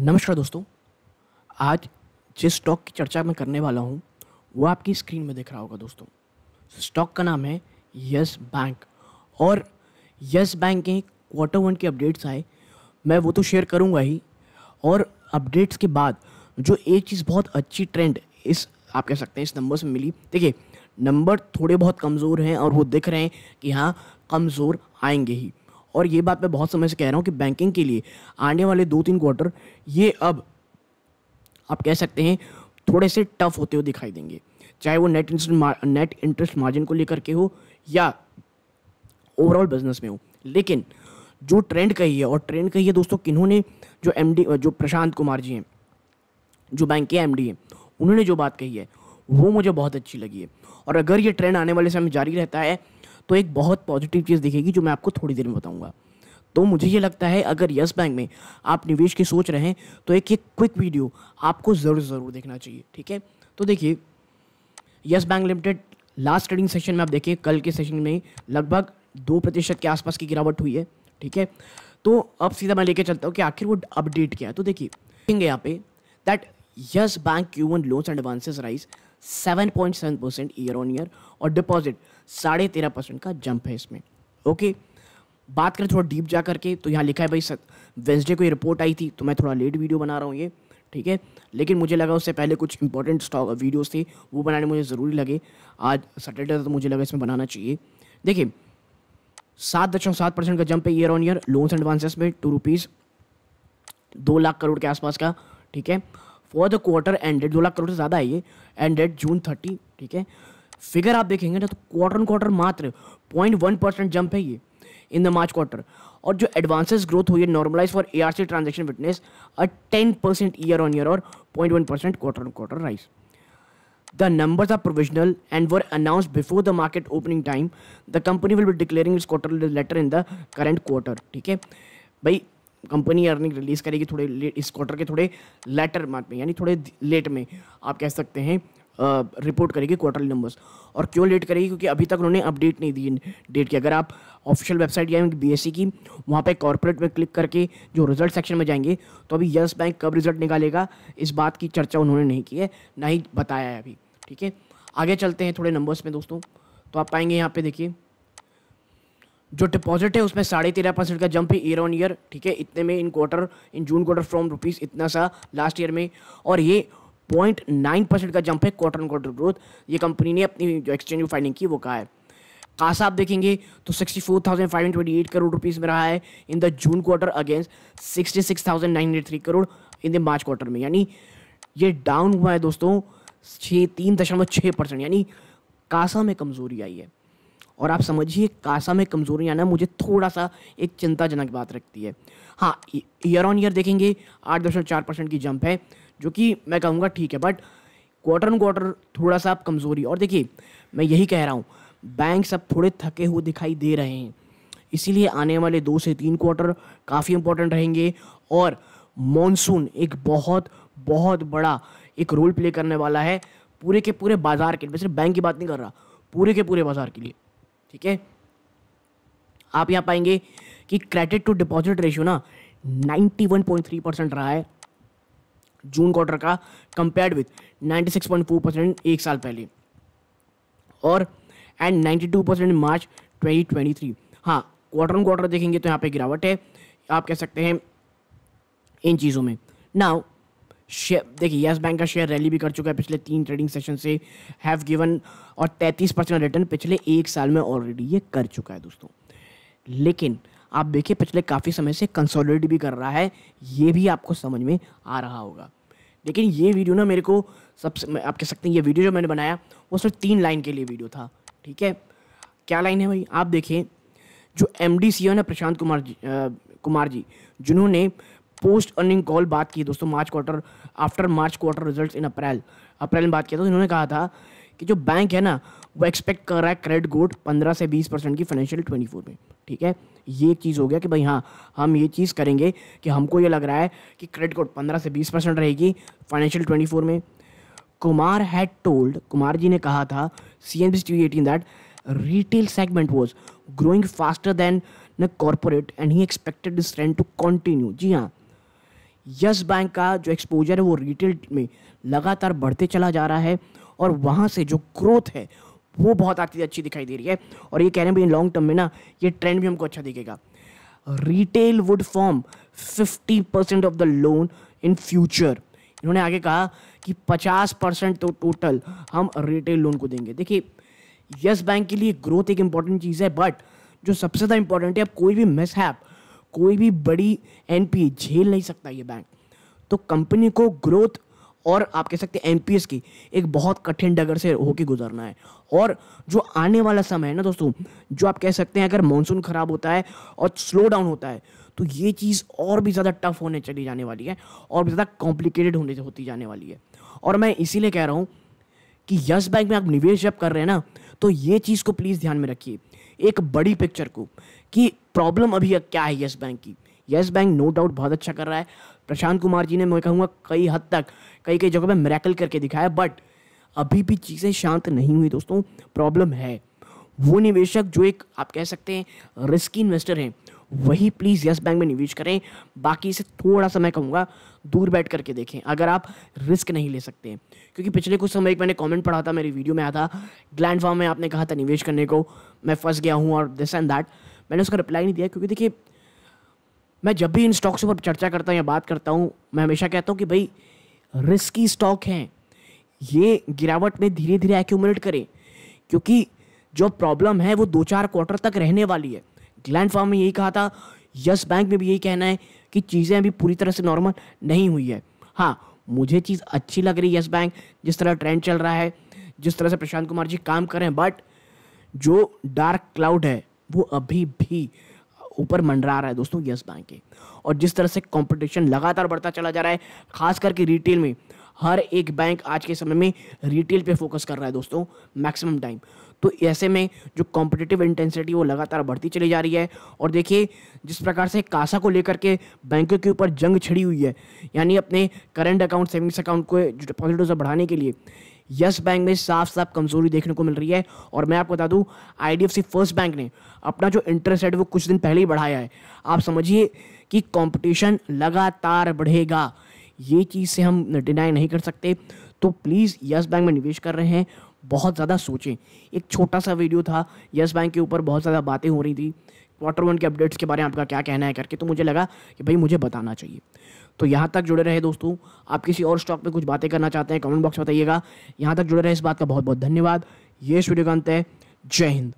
नमस्कार दोस्तों, आज जिस स्टॉक की चर्चा मैं करने वाला हूँ, वो आपकी स्क्रीन में दिख रहा होगा दोस्तों। स्टॉक का नाम है यस बैंक और यस बैंक के क्वार्टर वन के अपडेट्स आए, मैं वो तो शेयर करूँगा ही। और अपडेट्स के बाद जो एक चीज़ बहुत अच्छी ट्रेंड इस, आप कह सकते हैं, इस नंबर से मिली। देखिए नंबर थोड़े बहुत कमज़ोर हैं और वो दिख रहे हैं कि हाँ कमज़ोर आएँगे ही। और ये बात मैं बहुत समय से कह रहा हूँ कि बैंकिंग के लिए आने वाले दो तीन क्वार्टर ये अब आप कह सकते हैं, थोड़े से टफ होते हुए दिखाई देंगे। चाहे वो net interest net interest margin को लेकर के हो या ओवरऑल बिज़नेस में हो। लेकिन जो ट्रेंड कही है, और ट्रेंड कही है दोस्तों किन्होंने, जो एमडी जो प्रशांत कुमार जी हैं, जो बैंक के एमडी हैं, उन्होंने जो बात कही है, वो मुझे बहुत अच्छी लगी है। और अगर ये ट्रेंड आने वाले समय जारी रहता है तो एक बहुत पॉजिटिव चीज़ दिखेगी जो मैं आपको थोड़ी देर में बताऊँगा। तो मुझे ये लगता है, अगर यस बैंक में आप निवेश की सोच रहे हैं तो एक एक क्विक वीडियो आपको ज़रूर ज़रूर देखना चाहिए, ठीक है? तो देखिए, Yes Bank Limited last trading session में आप देखिए, कल के सेशन में लगभग दो प्रतिशत के आसपास की गिरावट हुई है, ठीक है? तो अब सीधा मैं लेके चलता हूँ कि आखिर वो अपडेट क्या है। तो देखिए, यहाँ पे that Yes Bank Q one loans and advances rise seven point seven percent year on year और डिपॉजिट साढ़े तेरह परसेंट का जंप है इसमें। ओके बात करें थोड़ा डीप जा करके तो यहाँ लिखा है भाई सर वेंसडे को ये रिपोर्ट आई थी तो मैं थोड़ा लेट वीडियो बना रहा हूँ ये, ठीक है? लेकिन मुझे लगा उससे पहले कुछ इंपॉर्टेंट स्टॉक वीडियोस थे, वो बनाने मुझे ज़रूरी लगे। आज सैटरडे तो मुझे लगा इसमें बनाना चाहिए। देखिए, सात दशमलव सात परसेंट का जंप है year on year loans advances में टू रुपीज़ दो लाख करोड़ के आसपास का, ठीक है? फॉर द क्वार्टर एंडेड दो लाख करोड़ से ज़्यादा है ये एंडेड जून थर्टी ठीक है फिगर आप देखेंगे ना तो क्वार्टर ऑन क्वार्टर मात्र पॉइंट वन परसेंट जंप है ये इन द मार्च क्वार्टर और जो एडवांसेस ग्रोथ हुई है normalize for A R C transaction witness a ten percent year on year और point one percent quarter on quarter rise The numbers are provisional and were announced before the market opening time. The company will be declaring its quarterly letter in the current quarter. ठीक है भाई company earning release करेगी थोड़े late इस quarter के थोड़े letter mark में, यानी थोड़े लेट में, आप कह सकते हैं रिपोर्ट करेगी क्वार्टरली नंबर्स और क्यों लेट करेगी? क्योंकि अभी तक उन्होंने अपडेट नहीं दी डेट की। अगर आप ऑफिशियल वेबसाइट या बी एस की, वहाँ पे कॉर्पोरेट में क्लिक करके जो रिज़ल्ट सेक्शन में जाएँगे तो अभी यस बैंक कब रिज़ल्ट निकालेगा, इस बात की चर्चा उन्होंने नहीं की है, ना ही बताया है अभी, ठीक है? आगे चलते हैं थोड़े नंबर्स में दोस्तों तो आप पाएँगे यहाँ पर देखिए जो डिपॉजिट है, उसमें साढ़े तेरह परसेंट का जंप है ईयर ऑन ईयर ठीक है? इतने में in quarter in June quarter from rupees इतना सा लास्ट ईयर में। और ये पॉइंट नाइन परसेंट का जंप है क्वार्टर ऑन क्वार्टर ग्रोथ ये कंपनी ने अपनी जो एक्सचेंज फाइंडिंग की, वो कहा है। कासा आप देखेंगे तो sixty four thousand five hundred twenty eight crore rupees में रहा है in the June quarter against sixty six thousand nine hundred three crore in the March quarter में। यानी ये डाउन हुआ है दोस्तों छः तीन दशमलव छः परसेंट यानी कासा में कमज़ोरी आई है। और आप समझिए, कासा में कमज़ोरी आना मुझे थोड़ा सा एक चिंताजनक बात रखती है। हाँ ईयर ऑन ईयर देखेंगे, आठ दशमलव चार परसेंट की जंप है, जो कि मैं कहूँगा ठीक है बट क्वार्टर ऑन क्वार्टर थोड़ा सा आप कमज़ोरी। और देखिए, मैं यही कह रहा हूँ बैंक सब थोड़े थके हुए दिखाई दे रहे हैं। इसीलिए आने वाले दो से तीन क्वार्टर काफ़ी इंपॉर्टेंट रहेंगे और मॉनसून एक बहुत बहुत बड़ा एक रोल प्ले करने वाला है पूरे के पूरे बाज़ार के लिए। सिर्फ़ बैंक की बात नहीं कर रहा, पूरे के पूरे बाज़ार के लिए। ठीक है? आप यहाँ पाएँगे कि क्रेडिट टू डिपॉजिट रेशियो ना 91.3 परसेंट रहा है जून क्वार्टर का कंपेयर्ड विथ 96.4 परसेंट एक साल पहले। और एंड 92 परसेंट मार्च 2023 हाँ क्वार्टर ऑन क्वार्टर देखेंगे तो यहाँ पे गिरावट है। आप कह सकते हैं इन चीज़ों में। नाउ शेयर देखिए यस बैंक का शेयर रैली भी कर चुका है पिछले तीन ट्रेडिंग सेशन से हैव गिवन और तैंतीस परसेंट रिटर्न पिछले एक साल में ऑलरेडी ये कर चुका है दोस्तों। लेकिन आप देखिए पिछले काफ़ी समय से कंसोलिडेट भी कर रहा है ये भी आपको समझ में आ रहा होगा। लेकिन ये वीडियो ना मेरे को सबसे आप कह सकते हैं ये वीडियो जो मैंने बनाया वो सिर्फ़ तीन लाइन के लिए वीडियो था ठीक है? क्या लाइन है भाई? आप देखिए जो एम डी सी ओ ना प्रशांत कुमार जी आ, कुमार जी जिन्होंने पोस्ट अर्निंग कॉल बात की दोस्तों March quarter after March quarter results in April April में बात किया तो इन्होंने कहा था कि जो बैंक है ना, वो एक्सपेक्ट कर रहा है क्रेडिट ग्रोथ पंद्रह से बीस परसेंट की फाइनेंशियल ट्वेंटी फोर में, ठीक है? ये एक चीज़ हो गया कि भाई हाँ हम ये चीज़ करेंगे कि हमको ये लग रहा है कि क्रेडिट ग्रोथ पंद्रह से बीस परसेंट रहेगी फाइनेंशियल ट्वेंटी फोर में। कुमार हैड टोल्ड कुमार जी ने कहा था C N B T that retail segment was growing faster than the corporate and he expected this trend to continue जी हाँ यस बैंक का जो एक्सपोजर है वो रिटेल में लगातार बढ़ते चला जा रहा है और वहाँ से जो ग्रोथ है, वो बहुत आती अच्छी दिखाई दे रही है। और ये कह रहे हैं भाई लॉन्ग टर्म में ना, ये ट्रेंड भी हमको अच्छा दिखेगा। Retail would form 50 percent of the loan in future इन्होंने आगे कहा कि 50 परसेंट तो टोटल हम रिटेल लोन को देंगे। देखिए, यस बैंक के लिए ग्रोथ एक इंपॉर्टेंट चीज़ है बट जो सबसे ज़्यादा इंपॉर्टेंट है, अब कोई भी मिस हैप कोई भी बड़ी एन झेल नहीं सकता ये बैंक तो कंपनी को ग्रोथ और आप कह सकते हैं एन की एक बहुत कठिन डगर से होके गुजरना है. और जो आने वाला समय है ना दोस्तों, जो आप कह सकते हैं अगर मानसून ख़राब होता है और स्लो डाउन होता है तो ये चीज़ और भी ज़्यादा टफ होने चली जाने वाली है और भी ज़्यादा कॉम्प्लिकेटेड होने होती जाने वाली है. और मैं इसीलिए कह रहा हूँ कि यस बैंक में आप निवेश जब कर रहे हैं ना तो ये चीज़ को प्लीज़ ध्यान में रखिए. एक बड़ी पिक्चर को कि प्रॉब्लम अभी क्या है यस बैंक की? यस बैंक नो डाउट बहुत अच्छा कर रहा है। प्रशांत कुमार जी ने, मैं कहूँगा, कई हद तक, कई कई जगह पर मेरेकल करके दिखाया बट अभी भी चीज़ें शांत नहीं हुई दोस्तों। प्रॉब्लम है। वो निवेशक जो एक, आप कह सकते हैं रिस्की इन्वेस्टर हैं, वही प्लीज़ यस बैंक में निवेश करें। बाकी से थोड़ा सा मैं कहूँगा, दूर बैठ करके देखें। अगर आप रिस्क नहीं ले सकते हैं। क्योंकि पिछले कुछ समय एक मैंने कमेंट पढ़ा था, मेरी वीडियो में आया था। ग्लैंड फार्म में आपने कहा था निवेश करने को। मैं फंस गया हूँ और दिस एंड दैट मैंने उसका रिप्लाई नहीं दिया क्योंकि देखिए, मैं जब भी इन स्टॉक्स पर चर्चा करता हूँ या बात करता हूँ, मैं हमेशा कहता हूँ कि भाई रिस्की स्टॉक हैं। ये गिरावट में धीरे धीरे एक्यूमुलेट करें, क्योंकि जो प्रॉब्लम है वो दो चार क्वार्टर तक रहने वाली है। ग्लैंड फार्म में यही कहा था यस बैंक में भी यही कहना है कि चीज़ें अभी पूरी तरह से नॉर्मल नहीं हुई है। हाँ मुझे चीज़ अच्छी लग रही है यस बैंक जिस तरह ट्रेंड चल रहा है, जिस तरह से प्रशांत कुमार जी काम कर रहे हैं बट जो डार्क क्लाउड है वो अभी भी ऊपर मंडरा रहा है दोस्तों यस बैंक के। और जिस तरह से कंपटीशन लगातार बढ़ता चला जा रहा है, खास करके रिटेल में, हर एक बैंक आज के समय में रिटेल पे फोकस कर रहा है दोस्तों मैक्सिमम टाइम तो ऐसे में जो कॉम्पिटिटिव इंटेंसिटी वो लगातार बढ़ती चली जा रही है, और देखिए, जिस प्रकार से कासा को लेकर के बैंकों के ऊपर जंग छिड़ी हुई है, यानी अपने करंट अकाउंट सेविंग्स अकाउंट को डिपॉजिटों से बढ़ाने के लिए यस बैंक में साफ़ साफ़ कमज़ोरी देखने को मिल रही है और मैं आपको बता दूँ आईडीएफसी फ़र्स्ट बैंक ने अपना जो इंटरेस्ट रेट वो कुछ दिन पहले ही बढ़ाया है। आप समझिए कि कंपटीशन लगातार बढ़ेगा। ये चीज़ से हम डिनाई नहीं कर सकते। तो प्लीज़ यस बैंक में निवेश कर रहे हैं, बहुत ज़्यादा सोचें। एक छोटा सा वीडियो था, यस बैंक के ऊपर बहुत ज़्यादा बातें हो रही थी। क्वार्टर वन के अपडेट्स के बारे में आपका क्या कहना है करके तो मुझे लगा कि भाई मुझे बताना चाहिए। तो यहाँ तक जुड़े रहे दोस्तों। आप किसी और स्टॉक पे कुछ बातें करना चाहते हैं कमेंट बॉक्स में बताइएगा। यहाँ तक जुड़े रहे इस बात का बहुत बहुत धन्यवाद। ये वीडियो का अंत है। जय हिंद।